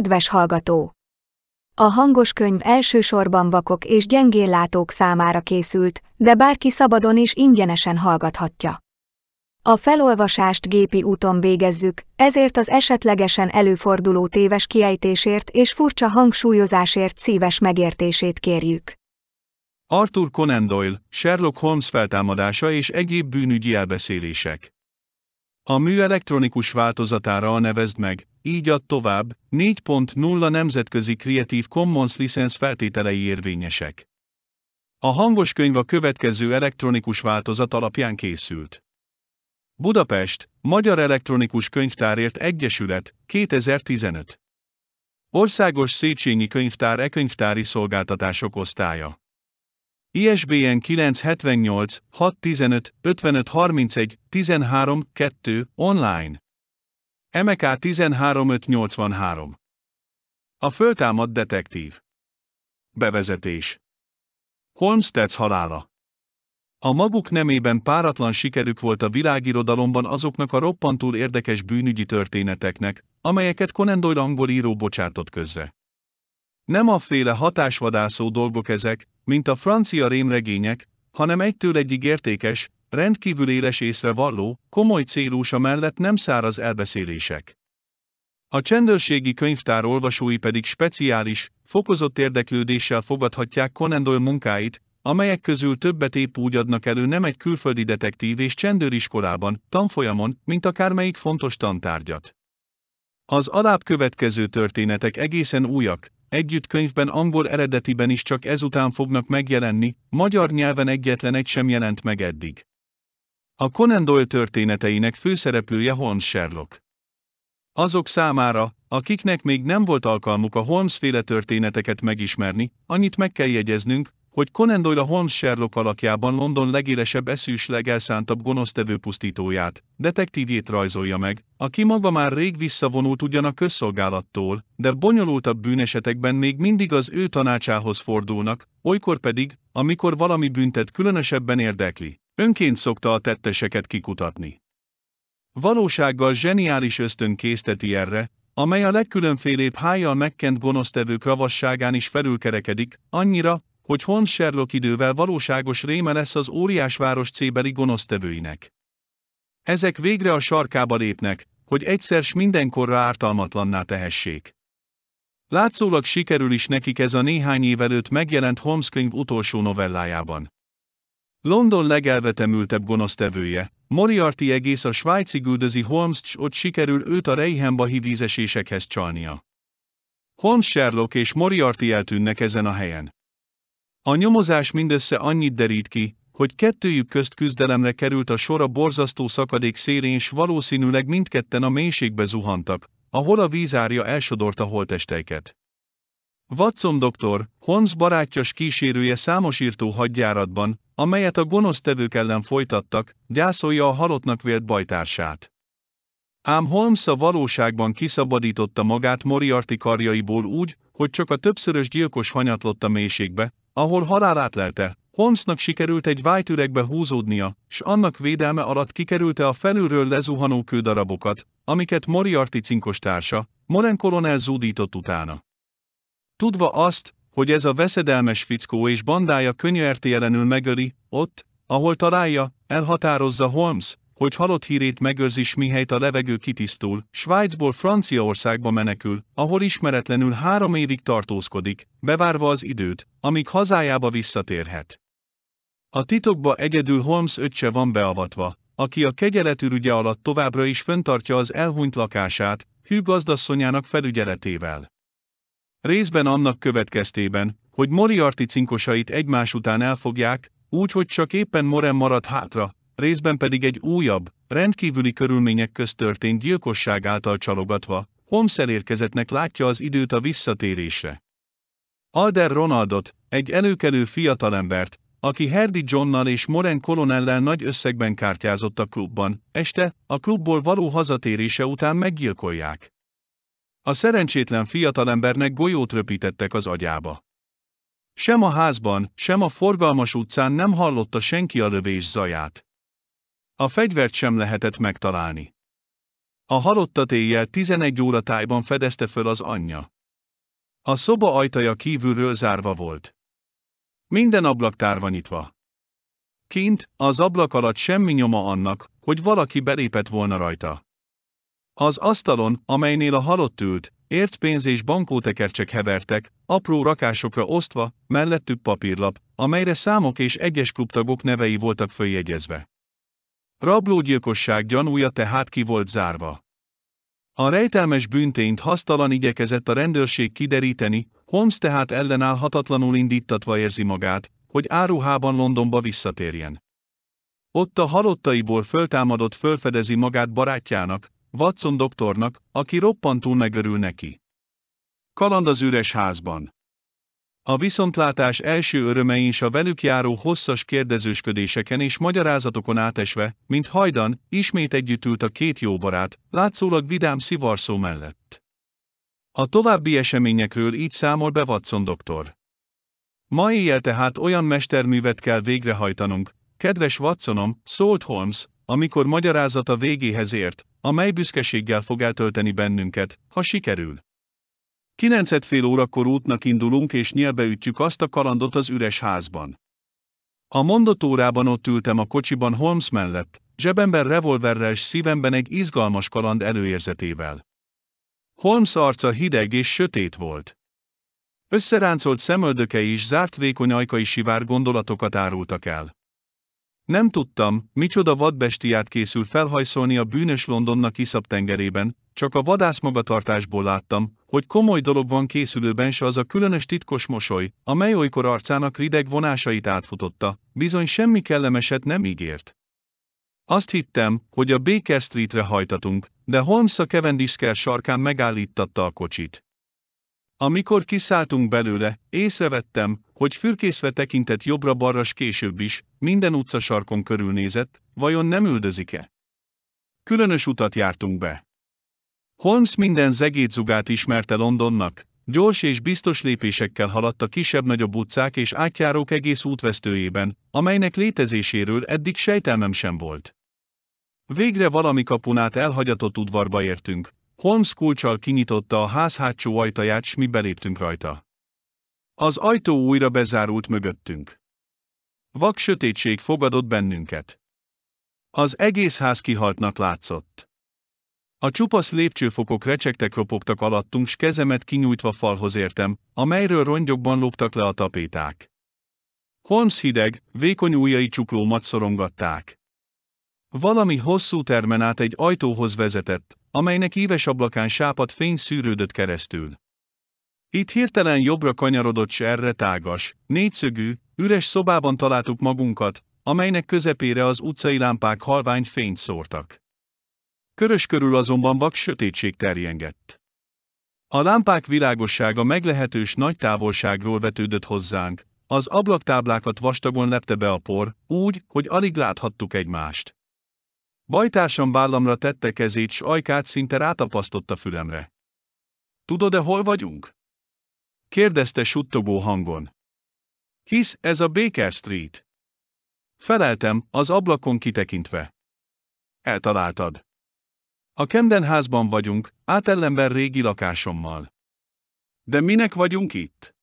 Kedves hallgató! A hangos könyv elsősorban vakok és gyengéllátók számára készült, de bárki szabadon és ingyenesen hallgathatja. A felolvasást gépi úton végezzük, ezért az esetlegesen előforduló téves kiejtésért és furcsa hangsúlyozásért szíves megértését kérjük. Arthur Conan Doyle, Sherlock Holmes feltámadása és egyéb bűnügyi elbeszélések. A mű elektronikus változatára nevezd meg, így ad tovább, 4.0 nemzetközi Creative Commons licensz feltételei érvényesek. A hangos könyv a következő elektronikus változat alapján készült. Budapest, Magyar Elektronikus Könyvtárért Egyesület, 2015. Országos Széchenyi Könyvtár e-könyvtári szolgáltatások osztálya. ISBN 978 615 5531 13 2 online. MK 13583. A föltámad detektív. Bevezetés. Holmes Tetz halála. A maguk nemében páratlan sikerük volt a világirodalomban azoknak a roppantul érdekes bűnügyi történeteknek, amelyeket Conan Doyle angol író bocsátott közre. Nem a féle hatásvadászó dolgok ezek, mint a francia rémregények, hanem egytől egyig értékes, rendkívül éles észrevalló, komoly célúsa mellett nem száraz elbeszélések. A csendőrségi könyvtár olvasói pedig speciális, fokozott érdeklődéssel fogadhatják Conan Doyle munkáit, amelyek közül többet épp úgy adnak elő nem egy külföldi detektív és csendőriskolában, tanfolyamon, mint akármelyik fontos tantárgyat. Az alább következő történetek egészen újak, együtt könyvben angol eredetiben is csak ezután fognak megjelenni, magyar nyelven egyetlen egy sem jelent meg eddig. A Conan Doyle történeteinek főszereplője Holmes Sherlock. Azok számára, akiknek még nem volt alkalmuk a Holmes-féle történeteket megismerni, annyit meg kell jegyeznünk, hogy Conan Doyle a Holmes Sherlock alakjában London legélesebb eszűs legelszántabb gonosztevő pusztítóját, detektívjét rajzolja meg, aki maga már rég visszavonult ugyan a közszolgálattól, de bonyolultabb bűnesetekben még mindig az ő tanácsához fordulnak, olykor pedig, amikor valami büntet különösebben érdekli, önként szokta a tetteseket kikutatni. Valósággal zseniális ösztön készteti erre, amely a legkülönfélébb hájjal megkent gonosztevők ravasságán is felülkerekedik, annyira, hogy Holmes Sherlock idővel valóságos réme lesz az óriásváros cébeli gonosztevőinek. Ezek végre a sarkába lépnek, hogy egyszer s mindenkorra ártalmatlanná tehessék. Látszólag sikerül is nekik ez a néhány év előtt megjelent Holmes könyv utolsó novellájában. London legelvetemültebb gonosztevője, Moriarty egész a svájci güldözi Holmes ott sikerül őt a Reihenbahi vízesésekhez csalnia. Holmes Sherlock és Moriarty eltűnnek ezen a helyen. A nyomozás mindössze annyit derít ki, hogy kettőjük közt küzdelemre került a sor a borzasztó szakadék szélén és valószínűleg mindketten a mélységbe zuhantak, ahol a vízárja elsodorta holtesteiket. Watson doktor, Holmes barátjas kísérője számos írtó hadjáratban, amelyet a gonosztevők ellen folytattak, gyászolja a halottnak vélt bajtársát. Ám Holmes a valóságban kiszabadította magát Moriarty karjaiból úgy, hogy csak a többszörös gyilkos hanyatlott a mélységbe, ahol halálát lelte, Holmesnak sikerült egy vájtüregbe húzódnia, s annak védelme alatt kikerülte a felülről lezuhanó kődarabokat, amiket Moriarty cinkos társa, Moren kolonel zúdított utána. Tudva azt, hogy ez a veszedelmes fickó és bandája könyörtejelenül megöli, ott, ahol találja, elhatározza Holmes, hogy halott hírét megőrzi s mihelyt a levegő kitisztul, Svájcból Franciaországba menekül, ahol ismeretlenül három évig tartózkodik, bevárva az időt, amíg hazájába visszatérhet. A titokba egyedül Holmes öccse van beavatva, aki a kegyeletürügye alatt továbbra is föntartja az elhunyt lakását, hű gazdasszonyának felügyeletével. Részben annak következtében, hogy Moriarty cinkosait egymás után elfogják, úgy, hogy csak éppen Moren marad hátra, részben pedig egy újabb, rendkívüli körülmények közt történt gyilkosság által csalogatva, Holmes elérkezettnek látja az időt a visszatérésre. Alder Ronaldot, egy előkelő fiatalembert, aki Hardy Johnnal és Moren kolonellel nagy összegben kártyázott a klubban, este, a klubból való hazatérése után meggyilkolják. A szerencsétlen fiatalembernek golyót röpítettek az agyába. Sem a házban, sem a forgalmas utcán nem hallotta senki a lövés zaját. A fegyvert sem lehetett megtalálni. A halottat éjjel 11 óra tájban fedezte föl az anyja. A szoba ajtaja kívülről zárva volt. Minden ablak tárva nyitva. Kint, az ablak alatt semmi nyoma annak, hogy valaki belépett volna rajta. Az asztalon, amelynél a halott ült, ércpénz és bankótekercsek hevertek, apró rakásokra osztva, mellettük papírlap, amelyre számok és egyes klubtagok nevei voltak följegyezve. Rablógyilkosság gyanúja tehát ki volt zárva. A rejtelmes bűntényt hasztalan igyekezett a rendőrség kideríteni, Holmes tehát ellenállhatatlanul indítatva érzi magát, hogy áruhában Londonba visszatérjen. Ott a halottaiból föltámadott fölfedezi magát barátjának, Watson doktornak, aki roppantul megörül neki. Kaland az üres házban. A viszontlátás első örömei is a velük járó hosszas kérdezősködéseken és magyarázatokon átesve, mint hajdan, ismét együtt ült a két jó barát, látszólag vidám szivarszó mellett. A további eseményekről így számol be Watson doktor. Ma éjjel tehát olyan mesterművet kell végrehajtanunk, kedves Watsonom, szólt Holmes, amikor magyarázata végéhez ért, amely büszkeséggel fog eltölteni bennünket, ha sikerül. Kilencet fél órakor útnak indulunk és nyelbeütjük azt a kalandot az üres házban. A mondott órában ott ültem a kocsiban Holmes mellett, zsebemben revolverrel s szívemben egy izgalmas kaland előérzetével. Holmes arca hideg és sötét volt. Összeráncolt szemöldökei is zárt vékony ajkai sivár gondolatokat árultak el. Nem tudtam, micsoda vadbestiát készül felhajszolni a bűnös Londonnak iszap tengerében, csak a vadász magatartásból láttam, hogy komoly dolog van készülőben s az a különös titkos mosoly, amely olykor arcának rideg vonásait átfutotta, bizony semmi kellemeset nem ígért. Azt hittem, hogy a Baker Streetre hajtatunk, de Holmes a Cavendish sarkán megállítatta a kocsit. Amikor kiszálltunk belőle, észrevettem, hogy fürkészve tekintett jobbra-balra később is, minden utcasarkon körülnézett, vajon nem üldözik-e? Különös utat jártunk be. Holmes minden zegétzugát ismerte Londonnak, gyors és biztos lépésekkel haladt a kisebb-nagyobb utcák és átjárók egész útvesztőjében, amelynek létezéséről eddig sejtelmem sem volt. Végre valami kapunát elhagyatott udvarba értünk, Holmes kulcsal kinyitotta a ház hátsó ajtaját, s mi beléptünk rajta. Az ajtó újra bezárult mögöttünk. Vak sötétség fogadott bennünket. Az egész ház kihaltnak látszott. A csupasz lépcsőfokok recsegtek ropogtak alattunk, s kezemet kinyújtva falhoz értem, amelyről rongyokban lógtak le a tapéták. Holmes hideg, vékony ujjai csuklómat szorongatták. Valami hosszú termen át egy ajtóhoz vezetett, amelynek íves ablakán sápat fény szűrődött keresztül. Itt hirtelen jobbra kanyarodott s erre tágas, négyszögű, üres szobában találtuk magunkat, amelynek közepére az utcai lámpák halvány fényt szórtak. Körös körül azonban vak sötétség terjengett. A lámpák világossága meglehetős nagy távolságról vetődött hozzánk, az ablaktáblákat vastagon lepte be a por, úgy, hogy alig láthattuk egymást. Bajtársam vállamra tette kezét, s ajkát szinte rátapasztotta fülemre. Tudod-e, hol vagyunk? Kérdezte suttogó hangon. Hisz, ez a Baker Street. Feleltem, az ablakon kitekintve. Eltaláltad. A Camden házban vagyunk, átellenben régi lakásommal. De minek vagyunk itt?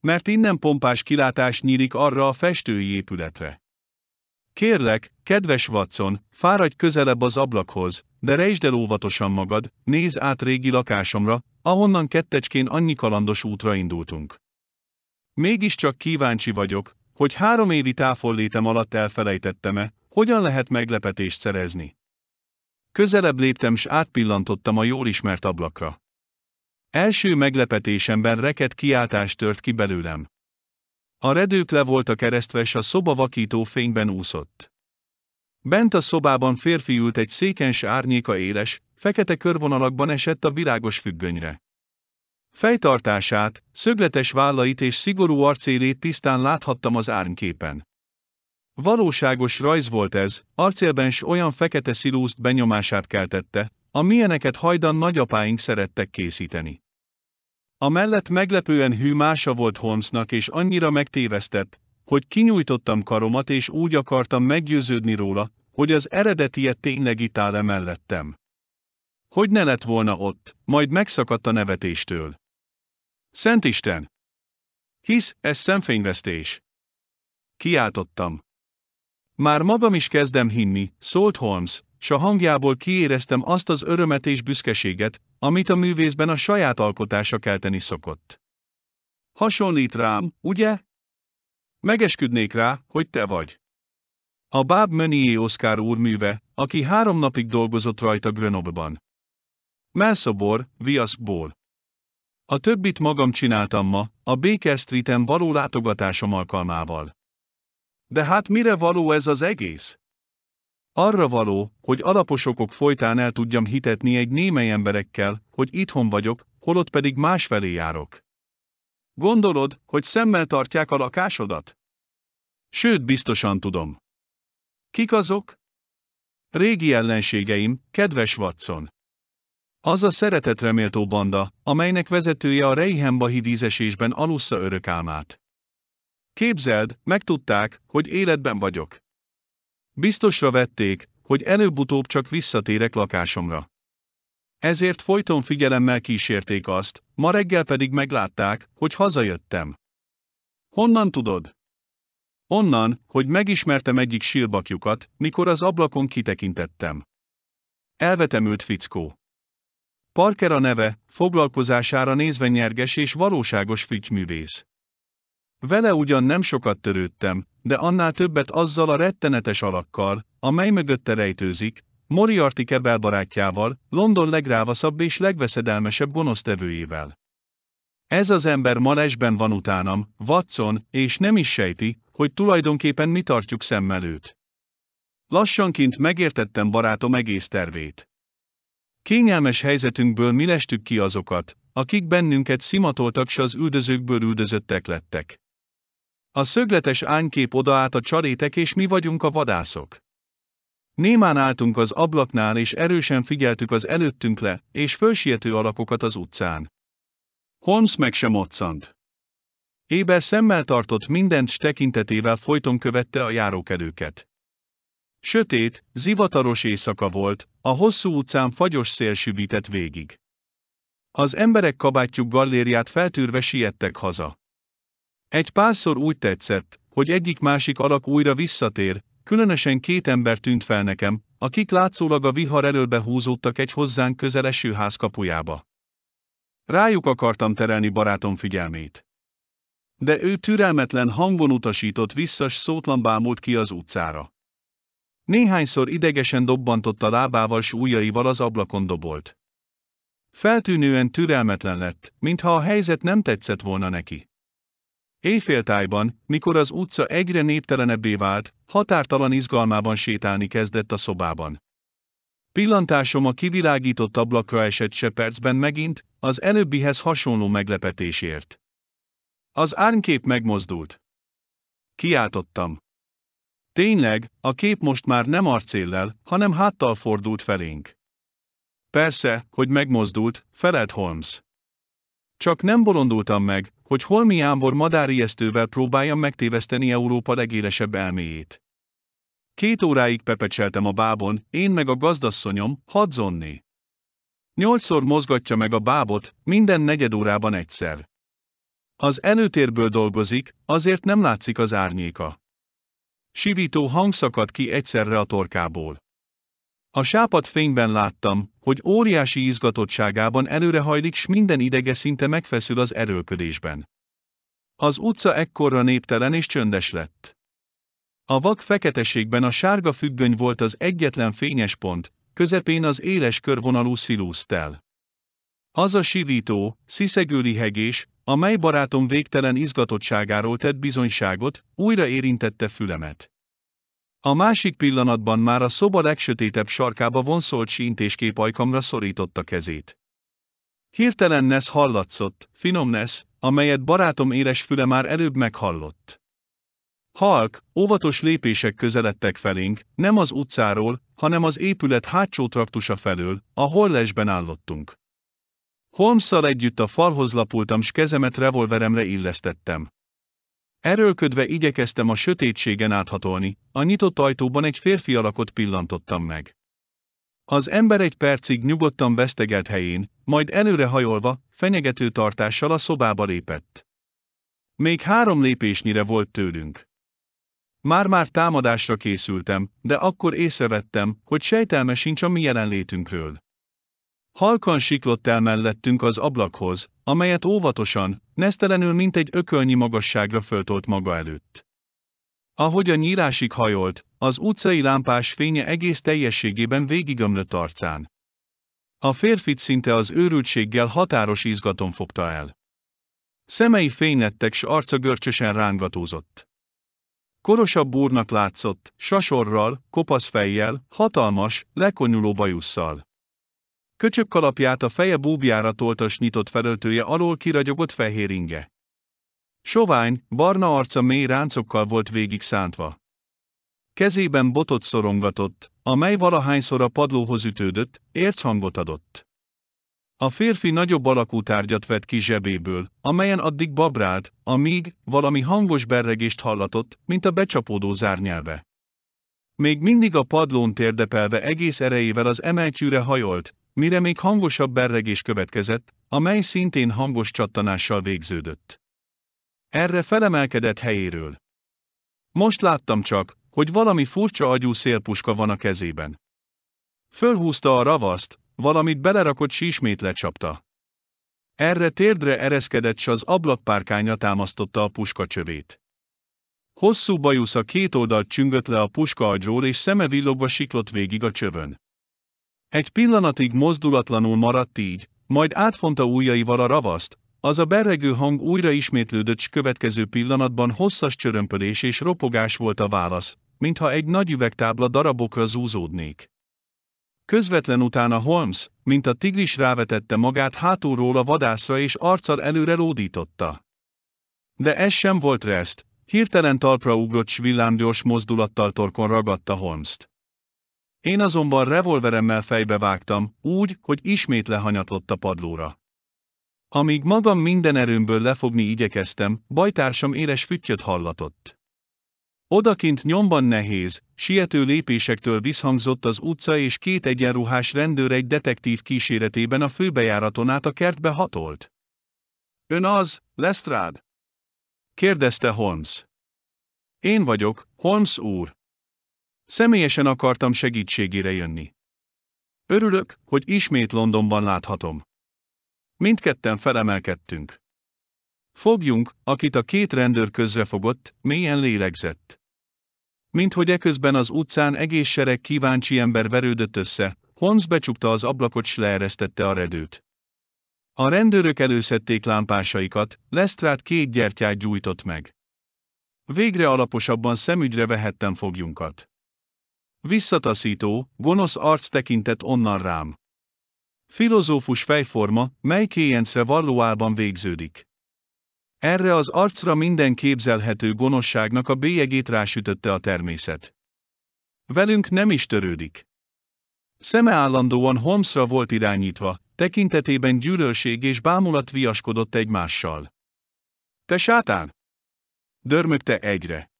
Mert innen pompás kilátás nyílik arra a festői épületre. Kérlek, kedves Watson, fáradj közelebb az ablakhoz, de rejtsd el óvatosan magad, nézz át régi lakásomra, ahonnan kettecskén annyi kalandos útra indultunk. Mégiscsak kíváncsi vagyok, hogy három évi távollétem alatt elfelejtettem-e, hogyan lehet meglepetést szerezni. Közelebb léptem s átpillantottam a jól ismert ablakra. Első meglepetésemben reket kiáltást tört ki belőlem. A redők le voltak keresztve s a szoba vakító fényben úszott. Bent a szobában férfi ült egy székens árnyéka éles, fekete körvonalakban esett a virágos függönyre. Fejtartását, szögletes vállait és szigorú arcélét tisztán láthattam az árnyképen. Valóságos rajz volt ez, arcélben s olyan fekete szilúzt benyomását keltette, amilyeneket hajdan nagyapáink szerettek készíteni. A mellett meglepően hű mása volt Holmesnak és annyira megtévesztett, hogy kinyújtottam karomat és úgy akartam meggyőződni róla, hogy az eredetiet tényleg itt áll mellettem. Hogy ne lett volna ott, majd megszakadt a nevetéstől. Szent Isten! Hisz, ez szemfényvesztés. Kiáltottam. Már magam is kezdem hinni, szólt Holmes, s a hangjából kiéreztem azt az örömet és büszkeséget, amit a művészben a saját alkotása kelteni szokott. Hasonlít rám, ugye? Megesküdnék rá, hogy te vagy. A Báb Meunier Oscar úr műve, aki három napig dolgozott rajta Grenoble-ban. Melszobor, Viaszból. A többit magam csináltam ma, a Baker Street-en való látogatásom alkalmával. De hát mire való ez az egész? Arra való, hogy alaposokok folytán el tudjam hitetni egy némely emberekkel, hogy itthon vagyok, holott pedig másfelé járok. Gondolod, hogy szemmel tartják a lakásodat? Sőt, biztosan tudom. Kik azok? Régi ellenségeim, kedves Watson. Az a szeretetreméltó banda, amelynek vezetője a Reihenbahi vízesésben alussza örök álmát. Képzeld, megtudták, hogy életben vagyok. Biztosra vették, hogy előbb-utóbb csak visszatérek lakásomra. Ezért folyton figyelemmel kísérték azt, ma reggel pedig meglátták, hogy hazajöttem. Honnan tudod? Onnan, hogy megismertem egyik sílbakjukat, mikor az ablakon kitekintettem. Elvetemült fickó. Parker a neve, foglalkozására nézve nyerges és valóságos művész. Vele ugyan nem sokat törődtem, de annál többet azzal a rettenetes alakkal, amely mögötte rejtőzik, Moriarty Kebel barátjával, London legrávaszabb és legveszedelmesebb gonosztevőjével. Ez az ember ma van utánam, Watson, és nem is sejti, hogy tulajdonképpen mi tartjuk szemmel őt. Lassanként megértettem barátom egész tervét. Kényelmes helyzetünkből mi lestük ki azokat, akik bennünket szimatoltak s az üldözőkből üldözöttek lettek. A szögletes ánykép odaállt a csarétek és mi vagyunk a vadászok. Némán álltunk az ablaknál és erősen figyeltük az előttünk le, és fölsiető alakokat az utcán. Holmes meg sem moccant. Éber szemmel tartott mindent s tekintetével folyton követte a járókelőket. Sötét, zivataros éjszaka volt, a hosszú utcán fagyos szél süvített végig. Az emberek kabátjuk gallériát feltűrve siettek haza. Egy párszor úgy tetszett, hogy egyik-másik alak újra visszatér, különösen két ember tűnt fel nekem, akik látszólag a vihar elől behúzódtak egy hozzánk közeleső ház kapujába. Rájuk akartam terelni barátom figyelmét. De ő türelmetlen hangon utasított visszas szótlan bámult ki az utcára. Néhányszor idegesen dobbantott a lábával s ujjaival az ablakon dobolt. Feltűnően türelmetlen lett, mintha a helyzet nem tetszett volna neki. Éjféltájban, mikor az utca egyre néptelenebbé vált, határtalan izgalmában sétálni kezdett a szobában. Pillantásom a kivilágított ablakra esett se percben megint, az előbbihez hasonló meglepetésért. Az árnkép megmozdult. Kiáltottam. Tényleg, a kép most már nem arcéllel, hanem háttal fordult felénk. Persze, hogy megmozdult, felelt Holmes. Csak nem bolondultam meg, hogy holmi ámbor madárijesztővel próbáljam megtéveszteni Európa legélesebb elméjét. Két óráig pepecseltem a bábon, én meg a gazdasszonyom, Hadzonné. Nyolcszor mozgatja meg a bábot, minden negyed órában egyszer. Az előtérből dolgozik, azért nem látszik az árnyéka. Sivító hang szakadt ki egyszerre a torkából. A sápat fényben láttam, hogy óriási izgatottságában előrehajlik s minden idege szinte megfeszül az erőlködésben. Az utca ekkorra néptelen és csöndes lett. A vak feketeségben a sárga függöny volt az egyetlen fényes pont, közepén az éles körvonalú szilusztel. Az a sivító, sziszegő hegés, amely barátom végtelen izgatottságáról tett bizonyságot, újra érintette fülemet. A másik pillanatban már a szoba legsötétebb sarkába vonszolt síntéskép ajkamra szorította kezét. Hirtelen Nesz hallatszott, finom Nesz, amelyet barátom éles füle már előbb meghallott. Halk, óvatos lépések közeledtek felénk, nem az utcáról, hanem az épület hátsó traktusa felől, ahol lesben állottunk. Holmesszal együtt a falhoz lapultam s kezemet revolveremre illesztettem. Erőlködve igyekeztem a sötétségen áthatolni, a nyitott ajtóban egy férfi alakot pillantottam meg. Az ember egy percig nyugodtan vesztegelt helyén, majd előre hajolva, fenyegető tartással a szobába lépett. Még három lépésnyire volt tőlünk. Már-már támadásra készültem, de akkor észrevettem, hogy sejtelme sincs a mi jelenlétünkről. Halkan siklott el mellettünk az ablakhoz, amelyet óvatosan, nesztelenül mint egy ökölnyi magasságra föltolt maga előtt. Ahogy a nyírásig hajolt, az utcai lámpás fénye egész teljességében végigömlött arcán. A férfit szinte az őrültséggel határos izgatom fogta el. Szemei fénylettek, s arca görcsösen rángatózott. Korosabb úrnak látszott, sasorral, kopasz fejjel, hatalmas, lekonyuló bajusszal. Köcsök kalapját a feje búbjára toltas nyitott felöltője alól kiragyogott fehér inge. Sovány, barna arca mély ráncokkal volt végig szántva. Kezében botot szorongatott, amely valahányszor a padlóhoz ütődött, hangot adott. A férfi nagyobb alakú tárgyat vett ki zsebéből, amelyen addig babrált, amíg valami hangos berregést hallatott, mint a becsapódó zárnyelve. Még mindig a padlón térdepelve egész erejével az emeltyűre hajolt, mire még hangosabb berregés következett, amely szintén hangos csattanással végződött. Erre felemelkedett helyéről. Most láttam csak, hogy valami furcsa agyú szélpuska van a kezében. Fölhúzta a ravaszt, valamit belerakott s ismét lecsapta. Erre térdre ereszkedett s az ablakpárkánya támasztotta a puska csövét. Hosszú bajusza két oldalt csüngött le a puska agyról és szeme villogva siklott végig a csövön. Egy pillanatig mozdulatlanul maradt így, majd átfonta ujjaival a ravaszt, az a berregő hang újra ismétlődött s következő pillanatban hosszas csörömpölés és ropogás volt a válasz, mintha egy nagy üvegtábla darabokra zúzódnék. Közvetlen utána Holmes, mint a tigris rávetette magát hátulról a vadászra és arccal előre lódította. De ez sem volt reszt, hirtelen talpra ugrott s villámgyors mozdulattal torkon ragadta Holmes-t. Én azonban revolveremmel fejbe vágtam, úgy, hogy ismét lehanyatlott a padlóra. Amíg magam minden erőmből lefogni igyekeztem, bajtársam éles füttyöt hallatott. Odakint nyomban nehéz, siető lépésektől visszhangzott az utca és két egyenruhás rendőr egy detektív kíséretében a főbejáraton át a kertbe hatolt. Ön az, Lestrade? kérdezte Holmes. Én vagyok, Holmes úr. Személyesen akartam segítségére jönni. Örülök, hogy ismét Londonban láthatom. Mindketten felemelkedtünk. Fogjunk, akit a két rendőr közrefogott, mélyen lélegzett. Mint hogy eközben az utcán egész sereg kíváncsi ember verődött össze, Holmes becsukta az ablakot s leeresztette a redőt. A rendőrök előszedték lámpásaikat, Lestrát két gyertyát gyújtott meg. Végre alaposabban szemügyre vehettem fogjunkat. Visszataszító, gonosz arc tekintett onnan rám. Filozófus fejforma, mely kéjencre vallóában végződik. Erre az arcra minden képzelhető gonoszságnak a bélyegét rásütötte a természet. Velünk nem is törődik. Szeme állandóan Holmesra volt irányítva, tekintetében gyűlölség és bámulat viaskodott egymással. Te sátán! Dörmögte egyre.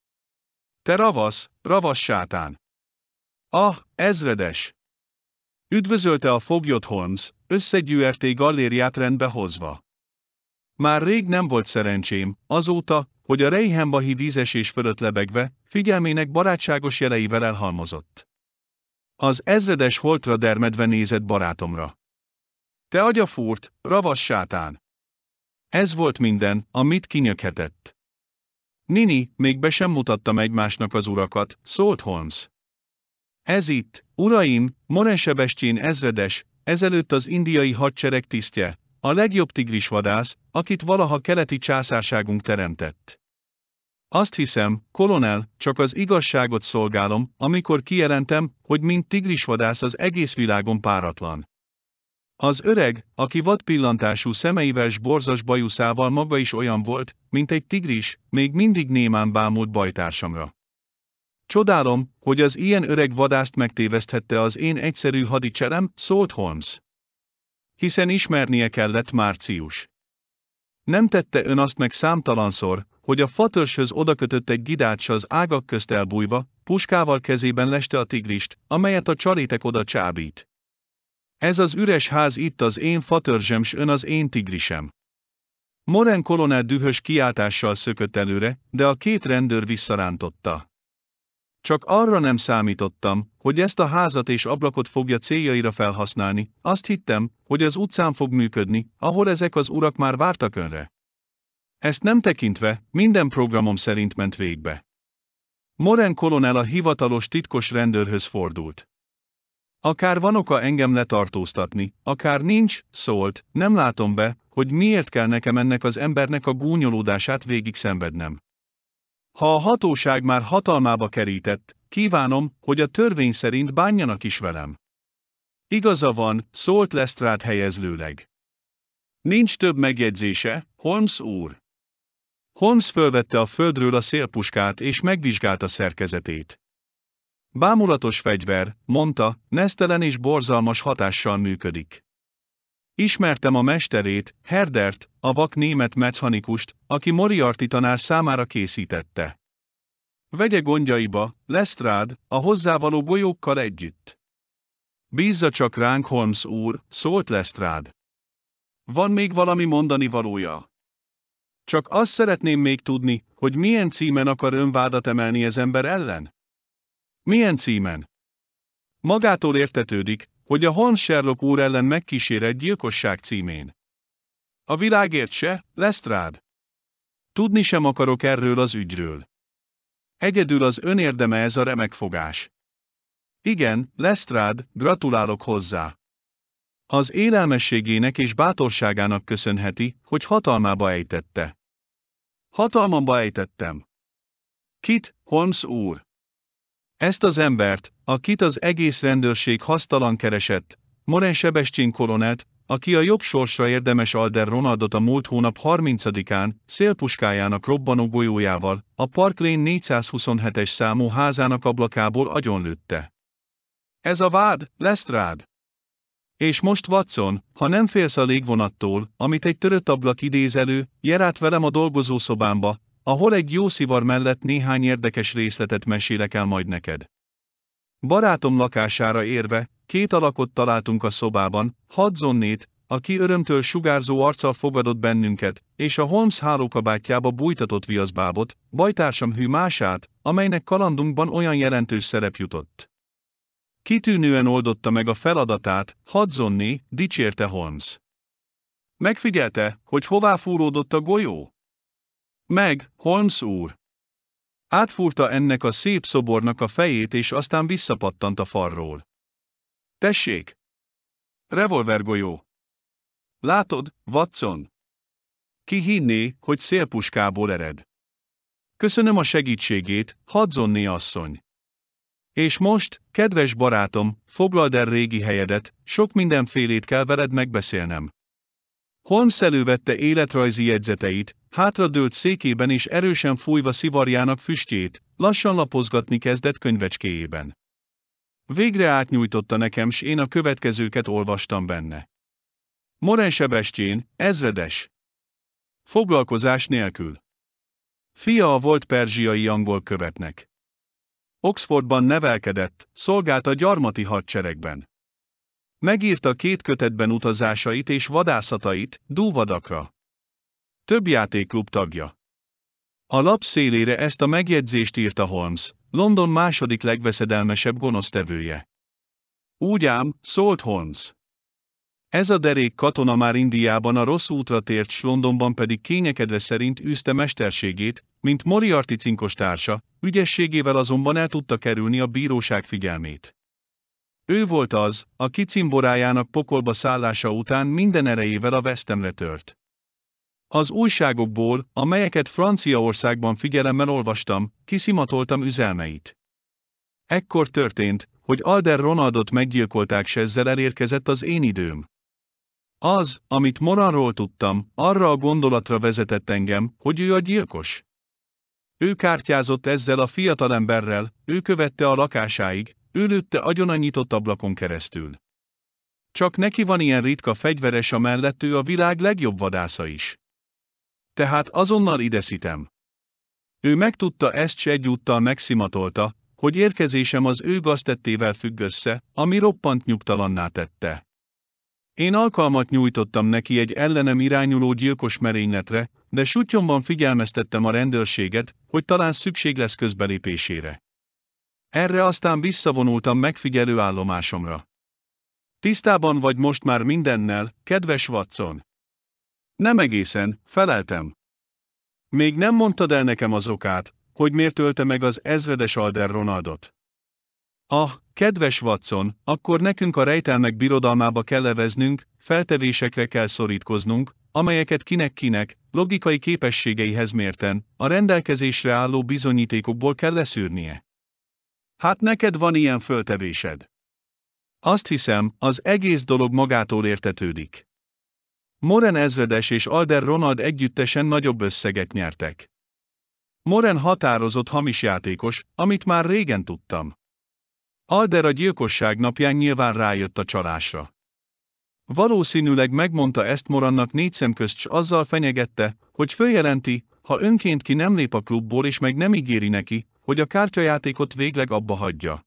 Te ravasz, ravasz sátán! Ah, ezredes! Üdvözölte a foglyot Holmes, összegyűrté gallériát rendbe hozva. Már rég nem volt szerencsém, azóta, hogy a Reihenbahi vízesés fölött lebegve, figyelmének barátságos jeleivel elhalmozott. Az ezredes holtra dermedve nézett barátomra. Te agyafúrt, ravas sátán! Ez volt minden, amit kinyöghetett. Nini, még be sem mutattam egymásnak az urakat, szólt Holmes. Ez itt, uraim, Morensebestjén ezredes, ezelőtt az indiai hadsereg tisztje, a legjobb tigrisvadász, akit valaha keleti császárságunk teremtett. Azt hiszem, kolonel, csak az igazságot szolgálom, amikor kijelentem, hogy mint tigrisvadász az egész világon páratlan. Az öreg, aki vadpillantású szemeivel s borzas bajuszával maga is olyan volt, mint egy tigris, még mindig némán bámult bajtársamra. Csodálom, hogy az ilyen öreg vadászt megtéveszthette az én egyszerű hadicserem, szólt Holmes. Hiszen ismernie kellett Március. Nem tette ön azt meg számtalanszor, hogy a fatörzshöz odakötött egy gidát s az ágak közt elbújva, puskával kezében leste a tigrist, amelyet a csalétek oda csábít. Ez az üres ház itt az én fatörzsem s ön az én tigrisem. Moren kolonel dühös kiáltással szökött előre, de a két rendőr visszarántotta. Csak arra nem számítottam, hogy ezt a házat és ablakot fogja céljaira felhasználni, azt hittem, hogy az utcán fog működni, ahol ezek az urak már vártak önre. Ezt nem tekintve, minden programom szerint ment végbe. Moren kolonel a hivatalos titkos rendőrhöz fordult. Akár van oka engem letartóztatni, akár nincs, szólt, nem látom be, hogy miért kell nekem ennek az embernek a gúnyolódását végig szenvednem. Ha a hatóság már hatalmába kerített, kívánom, hogy a törvény szerint bánjanak is velem. Igaza van, szólt Lestrát helyezlőleg. Nincs több megjegyzése, Holmes úr. Holmes fölvette a földről a szélpuskát és megvizsgálta szerkezetét. Bámulatos fegyver, mondta, nesztelen és borzalmas hatással működik. Ismertem a mesterét, Herdert, a vak német mechanikust, aki Moriarty tanár számára készítette. Vegye gondjaiba, Lestrád, a hozzávaló bolyókkal együtt. Bízza csak ránk, Holmes úr, szólt Lestrád. Van még valami mondani valója? Csak azt szeretném még tudni, hogy milyen címen akar önvádat emelni ez ember ellen? Milyen címen? Magától értetődik, hogy a Holmes Sherlock úr ellen megkísérett gyilkosság címén. A világért se, Lestrád. Tudni sem akarok erről az ügyről. Egyedül az önérdeme ez a remek fogás. Igen, Lestrád, gratulálok hozzá. Az élelmességének és bátorságának köszönheti, hogy hatalmába ejtette. Hatalmamba ejtettem. Kit, Holmes úr? Ezt az embert, akit az egész rendőrség hasztalan keresett, Moren Sebestyén kolonelt, aki a jogsorsra érdemes Alder Ronaldot a múlt hónap 30-án, szélpuskájának robbanó golyójával, a Park Lane 427-es számú házának ablakából agyonlőtte. Ez a vád, Lestrád. És most Watson, ha nem félsz a légvonattól, amit egy törött ablak idéz elő, jár át velem a dolgozószobámba, ahol egy jó szivar mellett néhány érdekes részletet mesélek el majd neked. Barátom lakására érve, két alakot találtunk a szobában, Hudsonnét, aki örömtől sugárzó arccal fogadott bennünket, és a Holmes hálókabátjába bújtatott viaszbábot, bajtársam hű mását, amelynek kalandunkban olyan jelentős szerep jutott. Kitűnően oldotta meg a feladatát, Hudsonné, dicsérte Holmes. Megfigyelte, hogy hová fúródott a golyó? Meg, Holmes úr. Átfúrta ennek a szép szobornak a fejét és aztán visszapattant a farról. Tessék! Revolvergolyó. Látod, Watson? Ki hinné, hogy szélpuskából ered? Köszönöm a segítségét, Hadzonné asszony. És most, kedves barátom, foglald el régi helyedet, sok mindenfélét kell veled megbeszélnem. Holmes elővette életrajzi jegyzeteit, hátradőlt székében és erősen fújva szivarjának füstjét, lassan lapozgatni kezdett könyvecskéjében. Végre átnyújtotta nekem, s én a következőket olvastam benne. Moren ezredes. Foglalkozás nélkül. Fia a volt perzsiai angol követnek. Oxfordban nevelkedett, szolgált a gyarmati hadseregben. Megírta két kötetben utazásait és vadászatait, dúvadakra. Több játékklub tagja. A lap szélére ezt a megjegyzést írta Holmes, London második legveszedelmesebb gonosztevője. Úgy ám, szólt Holmes. Ez a derék katona már Indiában a rossz útra tért, s Londonban pedig kényekedve szerint űzte mesterségét, mint Moriarty cinkos társa, ügyességével azonban el tudta kerülni a bíróság figyelmét. Ő volt az, aki cimborájának pokolba szállása után minden erejével a vesztemre tört. Az újságokból, amelyeket Franciaországban figyelemmel olvastam, kiszimatoltam üzelmeit. Ekkor történt, hogy Alder Ronaldot meggyilkolták s ezzel elérkezett az én időm. Az, amit Moranról tudtam, arra a gondolatra vezetett engem, hogy ő a gyilkos. Ő kártyázott ezzel a fiatalemberrel, ő követte a lakásáig, ő lőtte agyon a nyitott ablakon keresztül. Csak neki van ilyen ritka fegyveres a mellett ő a világ legjobb vadásza is. Tehát azonnal ideszítem. Ő megtudta ezt s egyúttal megszimatolta, hogy érkezésem az ő gaztettével függ össze, ami roppant nyugtalanná tette. Én alkalmat nyújtottam neki egy ellenem irányuló gyilkos merényletre, de sutyomban figyelmeztettem a rendőrséget, hogy talán szükség lesz közbelépésére. Erre aztán visszavonultam megfigyelő állomásomra. Tisztában vagy most már mindennel, kedves Watson? Nem egészen, feleltem. Még nem mondtad el nekem az okát, hogy miért ölte meg az ezredes Alder Ronaldot. Ah, kedves Watson, akkor nekünk a rejtelmek birodalmába kell leveznünk, feltevésekre kell szorítkoznunk, amelyeket kinek-kinek, logikai képességeihez mérten, a rendelkezésre álló bizonyítékokból kell leszűrnie. Hát neked van ilyen föltevésed. Azt hiszem, az egész dolog magától értetődik. Moren ezredes és Alder Ronald együttesen nagyobb összeget nyertek. Moren határozott hamis játékos, amit már régen tudtam. Alder a gyilkosság napján nyilván rájött a csalásra. Valószínűleg megmondta ezt Morannak négy szem közt s azzal fenyegette, hogy följelenti, ha önként ki nem lép a klubból és meg nem ígéri neki, hogy a kártyajátékot végleg abba hagyja.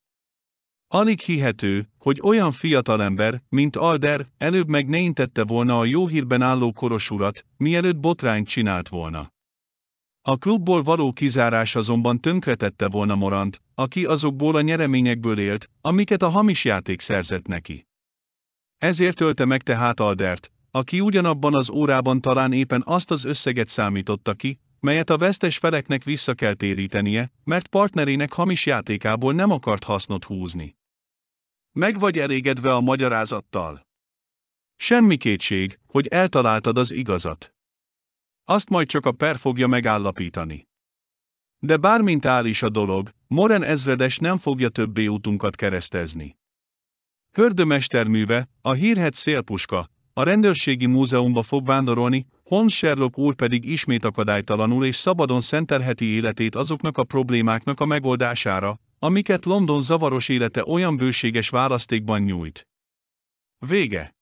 Alig hihető, hogy olyan fiatalember, mint Alder, előbb meg ne intette volna a jó hírben álló koros mielőtt botrányt csinált volna. A klubból való kizárás azonban tönkretette volna Morant, aki azokból a nyereményekből élt, amiket a hamis játék szerzett neki. Ezért ölte meg tehát Aldert, aki ugyanabban az órában talán éppen azt az összeget számította ki, melyet a vesztes feleknek vissza kell térítenie, mert partnerének hamis játékából nem akart hasznot húzni. Meg vagy elégedve a magyarázattal? Semmi kétség, hogy eltaláltad az igazat. Azt majd csak a per fogja megállapítani. De bármint áll is a dolog, Moren ezredes nem fogja többé útunkat keresztezni. Hördömesterműve, a hírhet szélpuska, a rendőrségi múzeumba fog vándorolni, Holmes Sherlock úr pedig ismét akadálytalanul és szabadon szentelheti életét azoknak a problémáknak a megoldására, amiket London zavaros élete olyan bőséges választékban nyújt. Vége